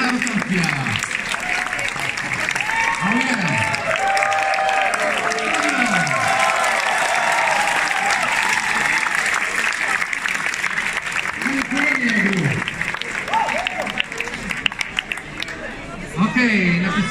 Barbara Sofia. Oh yeah. Okay,